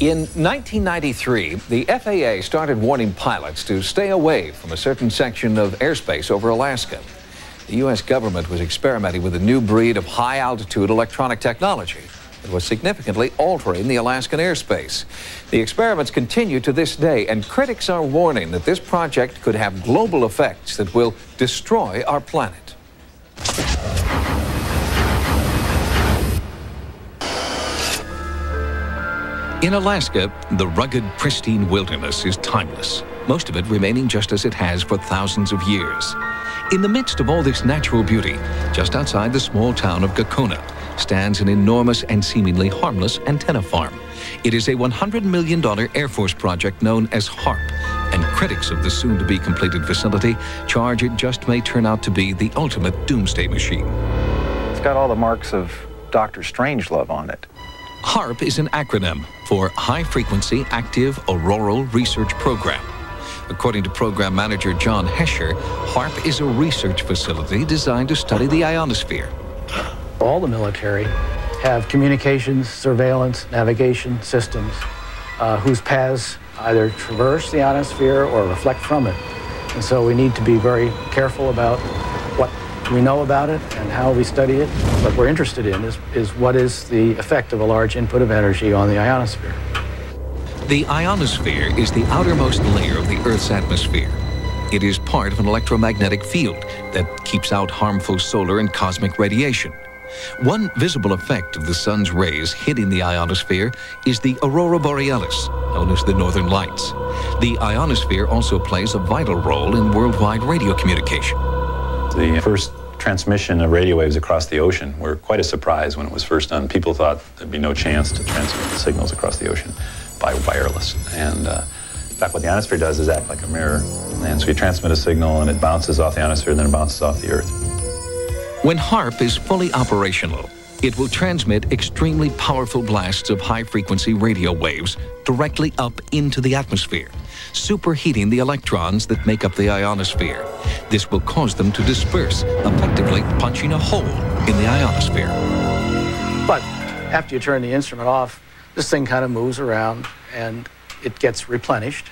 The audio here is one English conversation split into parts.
In 1993, the FAA started warning pilots to stay away from a certain section of airspace over Alaska. The U.S. government was experimenting with a new breed of high-altitude electronic technology that was significantly altering the Alaskan airspace. The experiments continue to this day, and critics are warning that this project could have global effects that will destroy our planet. In Alaska, the rugged, pristine wilderness is timeless, most of it remaining just as it has for thousands of years. In the midst of all this natural beauty, just outside the small town of Gakona, stands an enormous and seemingly harmless antenna farm. It is a $100 million Air Force project known as HAARP, and critics of the soon-to-be completed facility charge it just may turn out to be the ultimate doomsday machine. It's got all the marks of Dr. Strangelove on it. HAARP is an acronym for High Frequency Active Auroral Research Program. According to program manager John Heckscher, HAARP is a research facility designed to study the ionosphere. All the military have communications, surveillance, navigation systems uh, whose paths either traverse the ionosphere or reflect from it. And so we need to be very careful about we know about it and how we study it. What we're interested in is, is what is the effect of a large input of energy on the ionosphere. The ionosphere is the outermost layer of the Earth's atmosphere. It is part of an electromagnetic field that keeps out harmful solar and cosmic radiation. One visible effect of the sun's rays hitting the ionosphere is the aurora borealis, known as the northern lights. The ionosphere also plays a vital role in worldwide radio communication. The first transmission of radio waves across the ocean were quite a surprise when it was first done. People thought there'd be no chance to transmit signals across the ocean by wireless. And uh, in fact, what the ionosphere does is act like a mirror. And so you transmit a signal and it bounces off the ionosphere, then it bounces off the Earth. When HAARP is fully operational, it will transmit extremely powerful blasts of high-frequency radio waves directly up into the atmosphere, superheating the electrons that make up the ionosphere. This will cause them to disperse, effectively punching a hole in the ionosphere. But after you turn the instrument off, this thing kind of moves around and it gets replenished.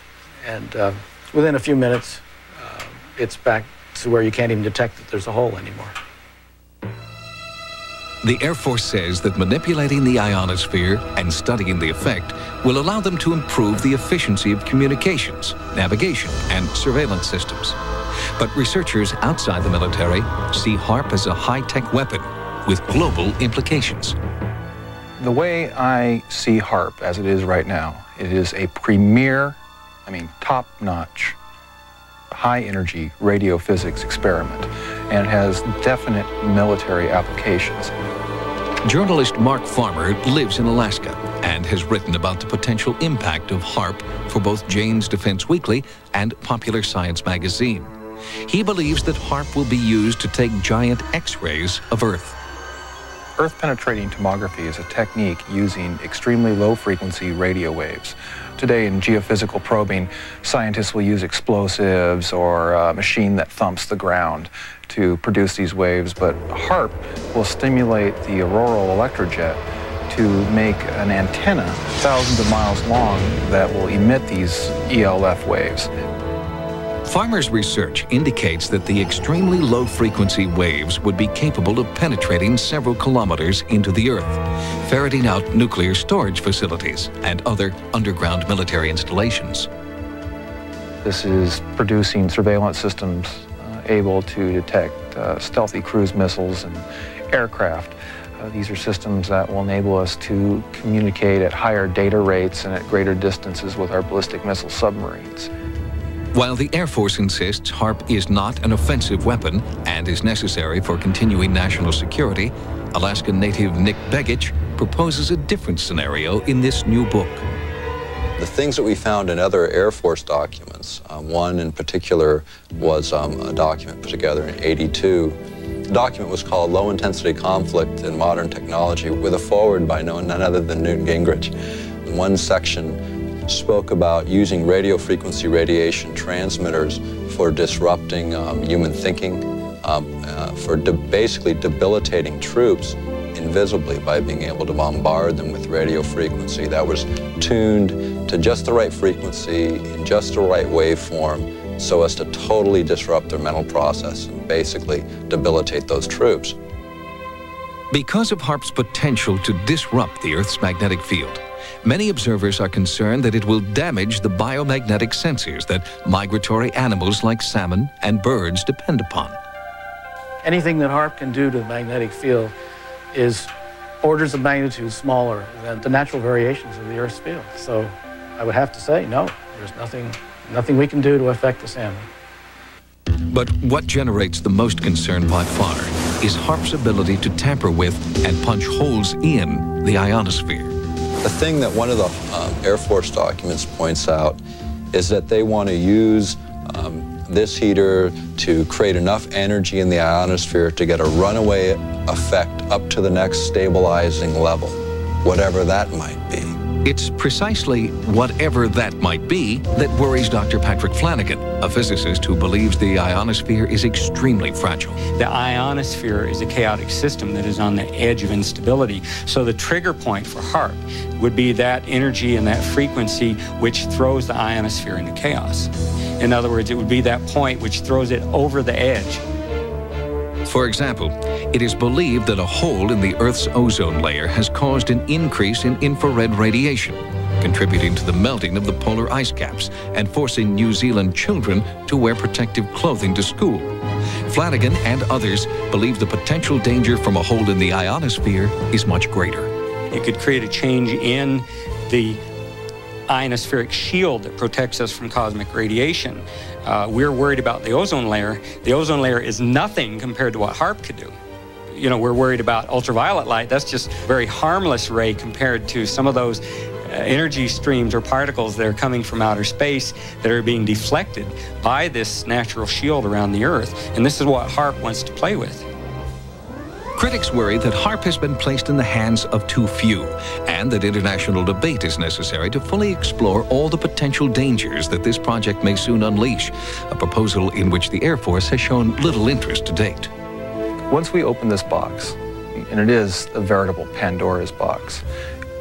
And uh, within a few minutes, uh, it's back to where you can't even detect that there's a hole anymore. The Air Force says that manipulating the ionosphere and studying the effect will allow them to improve the efficiency of communications, navigation, and surveillance systems. But researchers outside the military see HAARP as a high-tech weapon with global implications. The way I see HAARP as it is right now, it is a premier, I mean top-notch, high-energy radio physics experiment, and has definite military applications. Journalist Mark Farmer lives in Alaska and has written about the potential impact of HAARP for both Jane's Defense Weekly and Popular Science magazine. He believes that HAARP will be used to take giant X-rays of Earth. Earth-penetrating tomography is a technique using extremely low-frequency radio waves. Today in geophysical probing, scientists will use explosives or a machine that thumps the ground to produce these waves, but HAARP will stimulate the auroral electrojet to make an antenna thousands of miles long that will emit these ELF waves. Farmer's research indicates that the extremely low frequency waves would be capable of penetrating several kilometers into the Earth, ferreting out nuclear storage facilities and other underground military installations. This is producing surveillance systems able to detect uh, stealthy cruise missiles and aircraft. Uh, these are systems that will enable us to communicate at higher data rates and at greater distances with our ballistic missile submarines. While the Air Force insists HAARP is not an offensive weapon and is necessary for continuing national security, Alaskan native Nick Begich proposes a different scenario in this new book. The things that we found in other Air Force documents, um, one in particular was um, a document put together in 82. The document was called Low Intensity Conflict in Modern Technology with a foreword by none other than Newt Gingrich. One section spoke about using radio frequency radiation transmitters for disrupting um, human thinking, um, uh, for de basically debilitating troops invisibly by being able to bombard them with radio frequency that was tuned to just the right frequency in just the right waveform so as to totally disrupt their mental process and basically debilitate those troops. Because of HAARP's potential to disrupt the Earth's magnetic field, many observers are concerned that it will damage the biomagnetic sensors that migratory animals like salmon and birds depend upon. Anything that HAARP can do to the magnetic field is orders of magnitude smaller than the natural variations of the Earth's field. So I would have to say, no, there's nothing, nothing we can do to affect the salmon. But what generates the most concern by far is HAARP's ability to tamper with and punch holes in the ionosphere. The thing that one of the um, Air Force documents points out is that they want to use um, this heater to create enough energy in the ionosphere to get a runaway effect up to the next stabilizing level, whatever that might be. It's precisely whatever that might be that worries Dr. Patrick Flanagan, a physicist who believes the ionosphere is extremely fragile. The ionosphere is a chaotic system that is on the edge of instability. So the trigger point for HAARP would be that energy and that frequency which throws the ionosphere into chaos. In other words, it would be that point which throws it over the edge. For example, it is believed that a hole in the Earth's ozone layer has caused an increase in infrared radiation, contributing to the melting of the polar ice caps and forcing New Zealand children to wear protective clothing to school. Flanagan and others believe the potential danger from a hole in the ionosphere is much greater. It could create a change in the ionospheric shield that protects us from cosmic radiation. Uh, we're worried about the ozone layer. The ozone layer is nothing compared to what HAARP could do. You know, we're worried about ultraviolet light. That's just a very harmless ray compared to some of those uh, energy streams or particles that are coming from outer space that are being deflected by this natural shield around the Earth. And this is what HAARP wants to play with. Critics worry that HAARP has been placed in the hands of too few, and that international debate is necessary to fully explore all the potential dangers that this project may soon unleash, a proposal in which the Air Force has shown little interest to date. Once we open this box, and it is a veritable Pandora's box,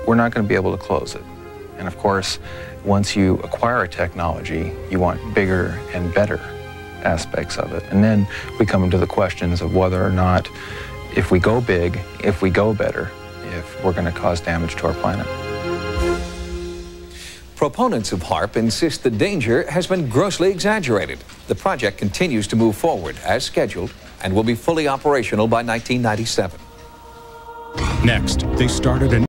we're not going to be able to close it. And of course, once you acquire a technology, you want bigger and better aspects of it. And then we come into the questions of whether or not if we go big, if we go better, if we're going to cause damage to our planet. Proponents of HAARP insist the danger has been grossly exaggerated. The project continues to move forward as scheduled and will be fully operational by 1997. Next, they started an